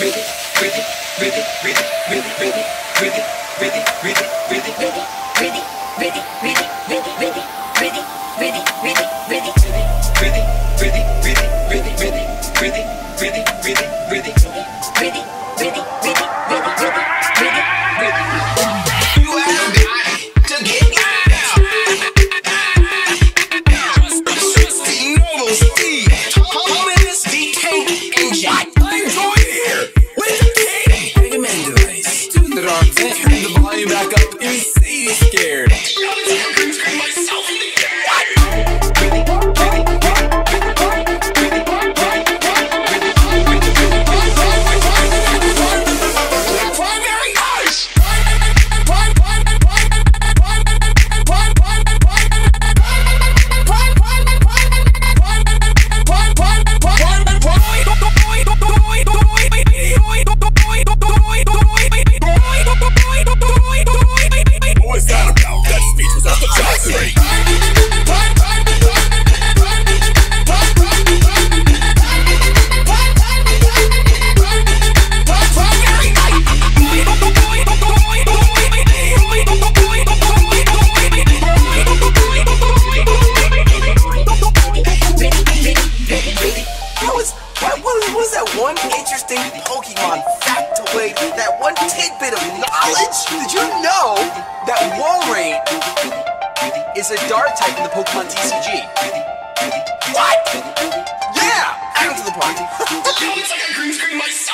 Ready, ready, ready, ready, ready, ready, ready, ready, ready, ready, ready, ready, ready, ready, ready. really, really, really, really, Turn the volume back up, it was scared. What, was that one interesting Pokemon factoid? That one tidbit of knowledge? Did you know that Walrein is a dark type in the Pokemon TCG? What? Yeah! Add him to the party.